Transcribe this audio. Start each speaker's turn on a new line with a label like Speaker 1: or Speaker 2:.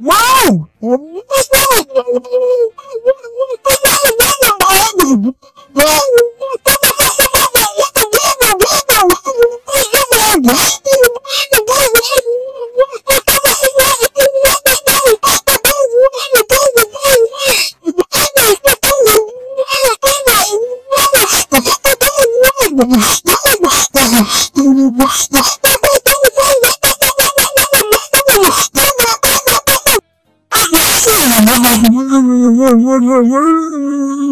Speaker 1: Wow!
Speaker 2: one two three